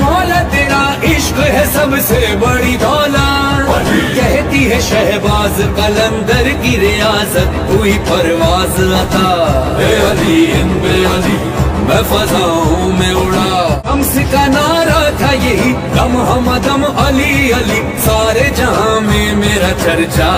मौला तेरा इश्क है सबसे बड़ी दौलत। कहती है शहबाज कलंदर की रियासत हुई परवाज अता। अली अली मैं हूँ में उड़ा। हमसे का नारा था यही दम हम दम अली अली। सारे जहाँ में मेरा चर्चा।